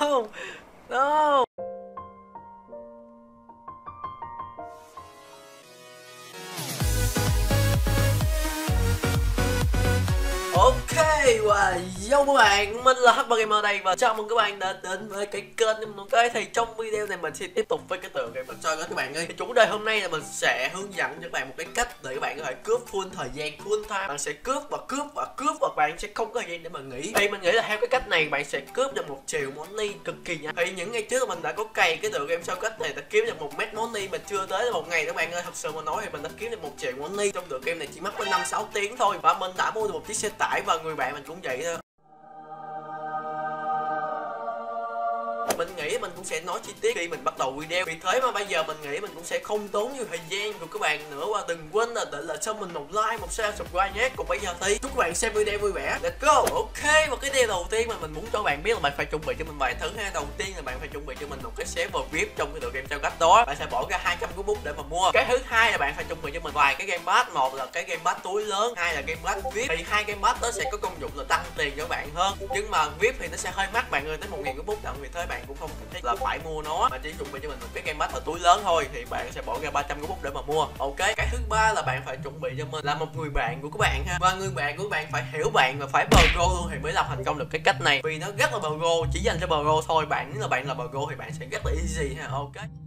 no. No Và yo các bạn, mình là Hắc Gamer đây và chào mừng các bạn đã đến với cái kênh của mình cái thì trong video này mình sẽ tiếp tục với cái tựa game mình chơi các bạn ơi. Thì chủ đề hôm nay là mình sẽ hướng dẫn cho các bạn một cái cách để các bạn có thể cướp full thời gian full time. Bạn sẽ cướp và cướp và cướp và bạn sẽ không có thời gian để mà nghỉ. Thì mình nghĩ là theo cái cách này bạn sẽ cướp được một triệu money cực kỳ nhanh. Thì những ngày trước mình đã có cày cái tựa game sau cách này đã kiếm được một mét money mà chưa tới một ngày các bạn ơi. Thật sự mà nói thì mình đã kiếm được một triệu money trong tựa game này chỉ mất có 5-6 tiếng thôi. Và mình đã mua được một chiếc xe tải và người bạn mình cũng vậy thôi. Sẽ nói chi tiết khi mình bắt đầu video. Vì thế mà bây giờ mình nghĩ mình cũng sẽ không tốn nhiều thời gian của các bạn nữa và đừng quên là để lại cho mình một like, một share, subscribe nhé. Còn bây giờ thì chúc các bạn xem video vui vẻ. Let's go! Ok, và cái điều đầu tiên mà mình muốn cho bạn biết là bạn phải chuẩn bị cho mình vài thứ ha. Đầu tiên là bạn phải chuẩn bị cho mình một cái server vip trong cái tựa game trao cách đó. Bạn sẽ bỏ ra 200 cái bút để mà mua. Cái thứ hai là bạn phải chuẩn bị cho mình vài cái game pass. Một là cái game pass túi lớn, hai là game pass vip. Thì hai game pass đó sẽ có công dụng là tăng tiền cho bạn hơn. Nhưng mà vip thì nó sẽ hơi mắc, bạn ơi, tới một nghìn cái bút vì thế bạn cũng không cần thiết phải mua nó. Mà chỉ chuẩn bị cho mình một cái game pass ở túi lớn thôi, thì bạn sẽ bỏ ra 300 cái bút để mà mua. Ok, cái thứ ba là bạn phải chuẩn bị cho mình là một người bạn của các bạn ha. Và người bạn của bạn phải hiểu bạn và phải bờ luôn thì mới làm thành công được cái cách này. Vì nó rất là bờ chỉ dành cho bờ thôi. Bạn nếu là bạn là bờ thì bạn sẽ rất là easy ha. Ok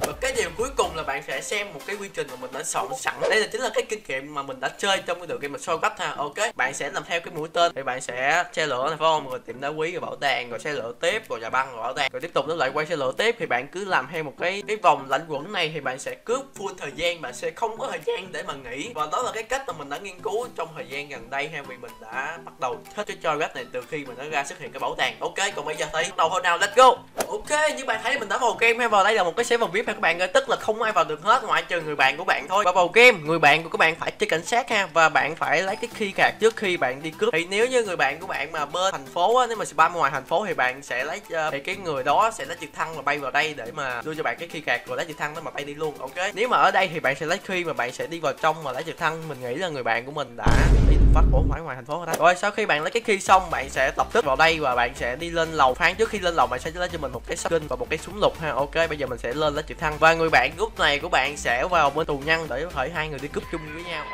và cái điều cuối cùng là bạn sẽ xem một cái quy trình mà mình đã soạn sẵn. Đây là chính là cái kinh nghiệm mà mình đã chơi trong cái tựa game mà soi cách ha. Ok, bạn sẽ làm theo cái mũi tên thì bạn sẽ xe lửa này, phải không? Rồi tìm đá quý, rồi bảo tàng, rồi xe lửa tiếp, rồi nhà băng, rồi bảo tàng. Rồi tiếp tục nó lại quay xe lửa tiếp thì bạn cứ làm theo một cái cái vòng lãnh quẩn này thì bạn sẽ cướp full thời gian. Bạn sẽ không có thời gian để mà nghỉ. Và đó là cái cách mà mình đã nghiên cứu trong thời gian gần đây ha, vì mình đã bắt đầu hết cái chơi này từ khi mà nó ra xuất hiện cái bảo tàng. Ok, còn bây giờ thì bắt đầu thôi nào, let's go. Ok, như bạn thấy mình đã vào game hay vào đây là một cái server vip ha các bạn ơi. Tức là không ai vào được hết ngoại trừ người bạn của bạn thôi. Và vào game người bạn của các bạn phải chơi cảnh sát ha và bạn phải lấy cái khi card trước khi bạn đi cướp. Thì nếu như người bạn của bạn mà bên thành phố á nếu mà spam ngoài thành phố thì bạn sẽ lấy uh, thì cái người đó sẽ lấy trực thăng và bay vào đây để mà đưa cho bạn cái khi card rồi lấy trực thăng đó mà bay đi luôn ok? Nếu mà ở đây thì bạn sẽ lấy khi mà bạn sẽ đi vào trong mà lấy trực thăng. Mình nghĩ là người bạn của mình đã đi phát ủa ngoài ngoài thành phố rồi rồi sau khi bạn lấy cái khi xong bạn sẽ lập tức vào đây và bạn sẽ đi lên lầu. Phán trước khi lên lầu bạn sẽ lấy cho mình một cái skin và một cái súng lục ha ok? Bây giờ mình sẽ lên lấy trực thằng và người bạn lúc này của bạn sẽ vào bên tù nhân để có thể hai người đi cướp chung với nhau.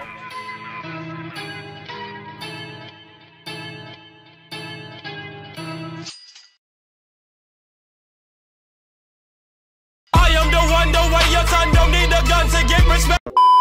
I am the one, the way your son don't need a gun to get respect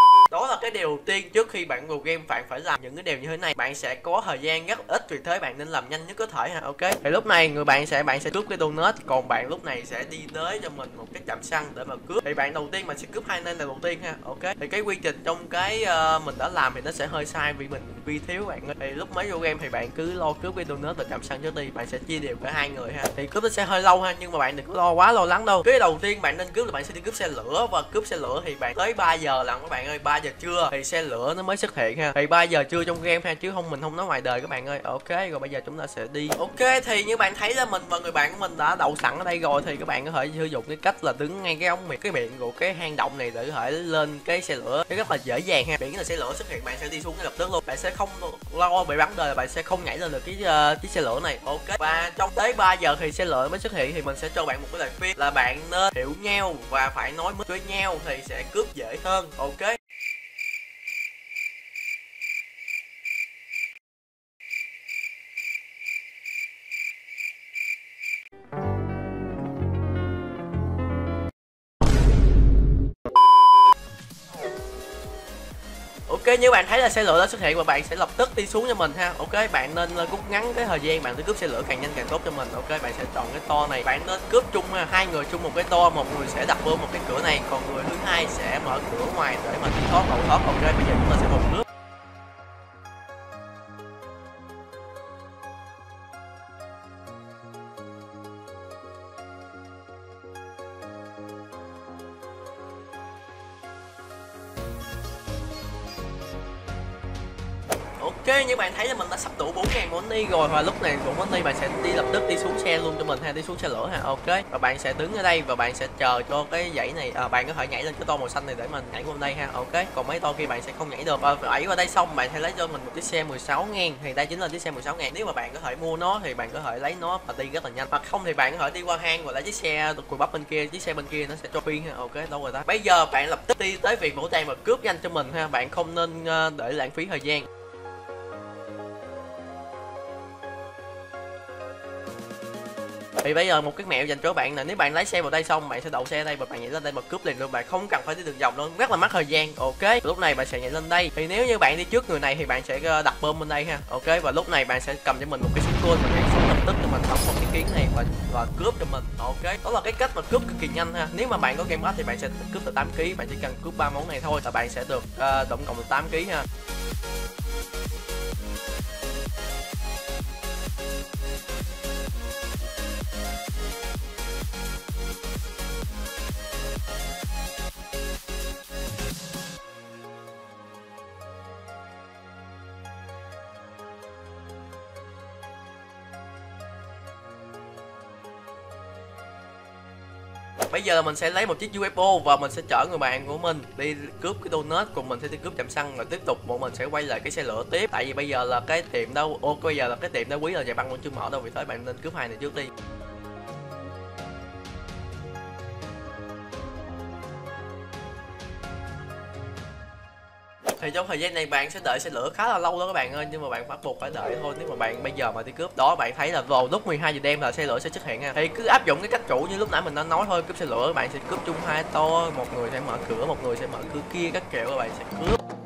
cái điều đầu tiên trước khi bạn vào game bạn phải làm những cái điều như thế này. Bạn sẽ có thời gian rất ít vì thế bạn nên làm nhanh nhất có thể ha ok? Thì lúc này người bạn sẽ bạn sẽ cướp cái donut còn bạn lúc này sẽ đi tới cho mình một cái chạm xăng để mà cướp. Thì bạn đầu tiên mình sẽ cướp hai nên là đầu tiên ha ok? Thì cái quy trình trong cái uh, mình đã làm thì nó sẽ hơi sai vì mình vi thiếu bạn ơi. Thì lúc mới vô game thì bạn cứ lo cướp cái donut và chạm xăng trước đi bạn sẽ chia đều cả hai người ha. Thì cướp nó sẽ hơi lâu ha nhưng mà bạn đừng có lo quá lo lắng đâu. Cái đầu tiên bạn nên cướp là bạn sẽ đi cướp xe lửa và cướp xe lửa thì bạn tới 3 giờ lần các bạn ơi 3 giờ trưa thì xe lửa nó mới xuất hiện ha. Thì 3 giờ trưa trong game ha chứ không mình không nói ngoài đời các bạn ơi. Ok rồi bây giờ chúng ta sẽ đi. Ok thì như bạn thấy là mình và người bạn của mình đã đậu sẵn ở đây rồi thì các bạn có thể sử dụng cái cách là đứng ngay cái ống miệng cái miệng của cái hang động này để có thể lên cái xe lửa. Cái rất là dễ dàng ha. Miễn là xe lửa xuất hiện bạn sẽ đi xuống ngay lập tức luôn. Bạn sẽ không lo bị bắn đời là bạn sẽ không nhảy lên được cái uh, cái xe lửa này. Ok và trong tới 3 giờ thì xe lửa mới xuất hiện thì mình sẽ cho bạn một cái lời khuyên là bạn nên hiểu nhau và phải nói với nhau thì sẽ cướp dễ hơn. Ok. Như bạn thấy là xe lửa đã xuất hiện và bạn sẽ lập tức đi xuống cho mình ha. Ok, bạn nên ờ, rút ngắn cái thời gian bạn đi cướp xe lửa càng nhanh càng tốt cho mình. Ok, bạn sẽ chọn cái to này. Bạn nên cướp chung ờ, hai người chung một cái to, một người sẽ đặt vô một cái cửa này, còn người thứ hai sẽ mở cửa ngoài để mà thoát hậu thoát ok, bây giờ chúng ta sẽ một nước. Như bạn thấy là mình đã sắp đủ 4.000 money rồi và lúc này đủ money bạn sẽ đi lập tức đi xuống xe luôn cho mình ha đi xuống xe lửa ha ok. Và bạn sẽ đứng ở đây và bạn sẽ chờ cho cái dãy này à, bạn có thể nhảy lên cái to màu xanh này để mình nhảy qua đây ha ok. Còn mấy to kia bạn sẽ không nhảy được. Và ấy qua đây xong bạn sẽ lấy cho mình một chiếc xe 16 ngàn thì đây chính là chiếc xe 16 ngàn. Nếu mà bạn có thể mua nó thì bạn có thể lấy nó và đi rất là nhanh. Hoặc không thì bạn có thể đi qua hang và lấy chiếc xe cùi bắp bên kia chiếc xe bên kia nó sẽ cho pin ha ok đâu rồi ta. Bây giờ bạn lập tức đi tới viện vũ trang và cướp nhanh cho mình ha bạn không nên uh, để lãng phí thời gian. Thì bây giờ một cái mẹo dành cho bạn là nếu bạn lái xe vào đây xong bạn sẽ đậu xe đây và bạn nhảy lên đây và cướp liền luôn. Bạn không cần phải đi đường vòng luôn rất là mất thời gian. Ok lúc này bạn sẽ nhảy lên đây. Thì nếu như bạn đi trước người này thì bạn sẽ ờ, đặt bơm bên đây ha. Ok và lúc này bạn sẽ cầm cho mình một cái súng côn và nhảy xuống lập tức cho mình bắn một cái kiến này và và cướp cho mình. Ok đó là cái cách mà cướp cực kỳ nhanh ha. Nếu mà bạn có game thì bạn sẽ cướp được 8 kg bạn chỉ cần cướp ba món này thôi là bạn sẽ được uh, tổng cộng được 8 kg ha. Bây giờ mình sẽ lấy một chiếc UFO và mình sẽ chở người bạn của mình đi cướp cái donut cùng mình, sẽ đi cướp chạm xăng rồi tiếp tục bọn mình sẽ quay lại cái xe lửa tiếp. Tại vì bây giờ là cái tiệm đâu, ô, bây giờ là cái tiệm đá quý là nhà băng vẫn chưa mở đâu, vì thế bạn nên cướp hai này trước đi. Thì trong thời gian này bạn sẽ đợi xe lửa khá là lâu đó các bạn ơi, nhưng mà bạn bắt buộc phải đợi thôi. Nếu mà bạn bây giờ mà đi cướp đó, bạn thấy là vào lúc 12 giờ đêm là xe lửa sẽ xuất hiện ha thì cứ áp dụng cái cách cũ như lúc nãy mình đã nói thôi, cướp xe lửa, bạn sẽ cướp chung hai to một người sẽ mở cửa, một người sẽ mở cửa kia, các kiểu các bạn sẽ cướp.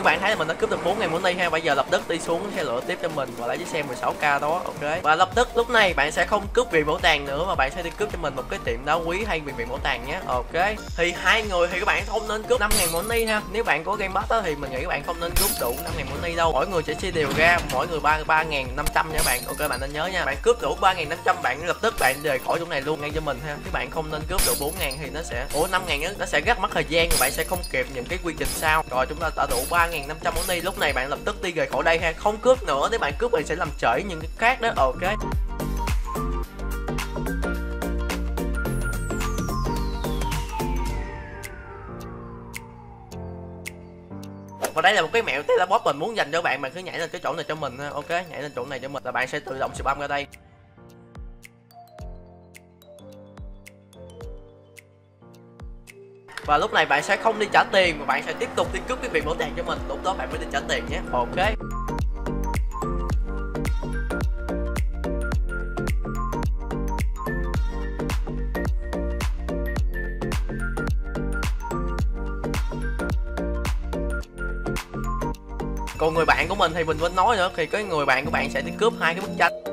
Những bạn thấy là mình đã cướp được 4 ngàn money ha? Bây giờ lập tức đi xuống xe lửa tiếp cho mình và lấy chiếc xe 16k đó, ok. Và lập tức lúc này bạn sẽ không cướp viện bảo tàng nữa mà bạn sẽ đi cướp cho mình một cái tiệm đá quý hay viện viện bảo tàng nhé, ok. Thì hai người thì các bạn không nên cướp 5 ngàn money ha. Nếu bạn có game bắt thì mình nghĩ các bạn không nên cướp đủ 5 ngàn money đâu. Mỗi người sẽ chia đều ra, mỗi người ba ba ngàn năm trăm nha bạn. Ok, bạn nên nhớ nha. Bạn cướp đủ ba ngàn năm trăm, bạn lập tức bạn rời khỏi chỗ này luôn, ngay cho mình ha. Các bạn không nên cướp đủ bốn ngàn thì nó sẽ ủa, năm ngàn nó sẽ rất mất thời gian và bạn sẽ không kịp những cái quy trình sau. Rồi chúng ta đã đủ ba 3.500 money lúc này bạn lập tức đi rời khỏi đây ha. Không cướp nữa nếu bạn cướp bạn sẽ làm trễ những cái khác đó. Ok. Và đây là một cái mẹo teleport mình muốn dành cho bạn. Bạn cứ nhảy lên cái chỗ này cho mình ha. Ok, nhảy lên chỗ này cho mình là bạn sẽ tự động spam ra đây. Và lúc này bạn sẽ không đi trả tiền mà bạn sẽ tiếp tục đi cướp cái việc bảo tàng cho mình. Lúc đó bạn mới đi trả tiền nhé. Ok. Còn người bạn của mình thì mình vẫn nói nữa thì cái người bạn của bạn sẽ đi cướp hai cái bức tranh.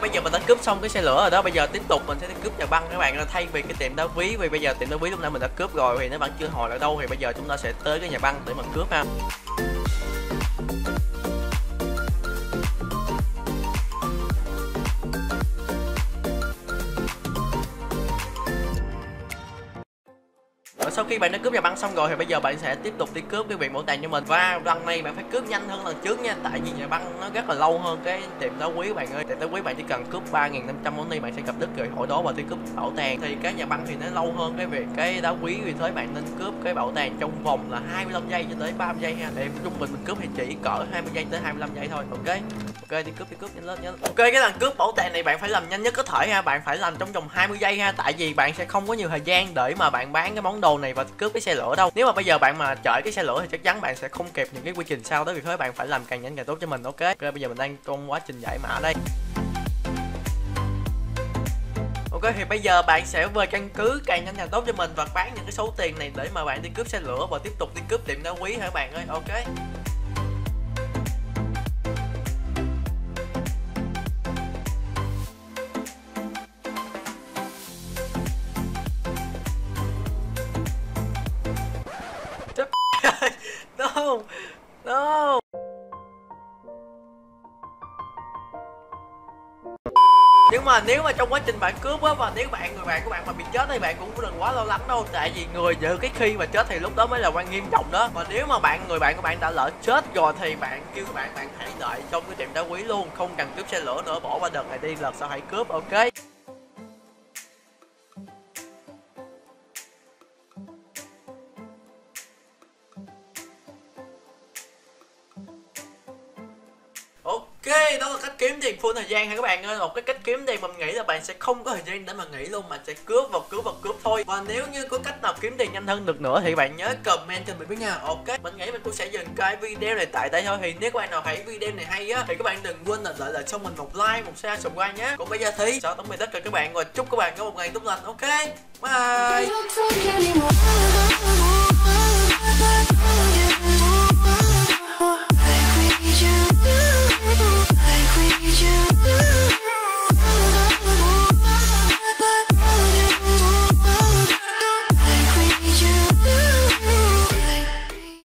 Bây giờ mình đã cướp xong cái xe lửa rồi đó. Bây giờ tiếp tục mình sẽ đi cướp nhà băng. Các bạn thay vì cái tiệm đá quý vì bây giờ tiệm đá quý lúc nãy mình đã cướp rồi thì nó vẫn chưa hồi lại đâu. Thì bây giờ chúng ta sẽ tới cái nhà băng để mình cướp ha. Khi bạn đã cướp nhà băng xong rồi thì bây giờ bạn sẽ tiếp tục đi cướp cái viện bảo tàng cho mình. Và lần này bạn phải cướp nhanh hơn lần trước nha, tại vì nhà băng nó rất là lâu hơn cái tiệm đá quý bạn ơi. Tiệm đá quý bạn chỉ cần cướp ba nghìn năm trăm món đi, bạn sẽ gặp đứt rồi. Hỏi đó và đi cướp bảo tàng thì cái nhà băng thì nó lâu hơn cái việc cái đá quý. Vì thế bạn nên cướp cái bảo tàng trong vòng là 25 giây cho tới 30 giây ha. Để trung bình mình cướp thì chỉ cỡ 20 giây tới 25 giây thôi, ok? Ok đi cướp đi cướp, nhanh lên nhanh lên. ok, cái lần cướp bảo tàng này bạn phải làm nhanh nhất có thể ha. Bạn phải làm trong vòng 20 giây ha. Tại vì bạn sẽ không có nhiều thời gian để mà bạn bán cái món đồ này và cướp cái xe lửa đâu. Nếu mà bây giờ bạn mà chở cái xe lửa thì chắc chắn bạn sẽ không kịp những cái quy trình sau đó. Vì thế bạn phải làm càng nhanh càng tốt cho mình, ok? Ok, bây giờ mình đang trong quá trình giải mã đây. Ok, thì bây giờ bạn sẽ về căn cứ càng nhanh càng tốt cho mình và bán những cái số tiền này để mà bạn đi cướp xe lửa và tiếp tục đi cướp tiệm đá quý hả bạn ơi? Ok. No No. Nhưng mà nếu mà trong quá trình bạn cướp á, và nếu bạn, người bạn của bạn mà bị chết thì bạn cũng đừng quá lo lắng đâu. Tại vì người giữ cái khi mà chết thì lúc đó mới là quan nghiêm trọng đó. Và nếu mà bạn, người bạn của bạn đã lỡ chết rồi thì bạn kêu các bạn bạn hãy đợi trong cái tiệm đá quý luôn. Không cần cướp xe lửa nữa, bỏ qua đợt này đi, lần sau hãy cướp, ok? Ok, đó là cách kiếm tiền full thời gian ha các bạn ơi. Một cái cách kiếm tiền mà mình nghĩ là bạn sẽ không có thời gian để mà nghĩ luôn Mà sẽ cướp vào cướp vào cướp thôi. Và nếu như có cách nào kiếm tiền nhanh hơn được nữa Thì bạn nhớ comment cho mình biết nha. Ok, mình nghĩ mình cũng sẽ dừng cái video này tại đây thôi. Thì nếu các bạn nào thấy video này hay á Thì các bạn đừng quên là lại là cho mình một like, một share, subscribe nhé. Còn bây giờ thì chào tạm biệt tất cả các bạn. Và chúc các bạn có một ngày tốt lành. Ok, bye.